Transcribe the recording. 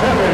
Barely.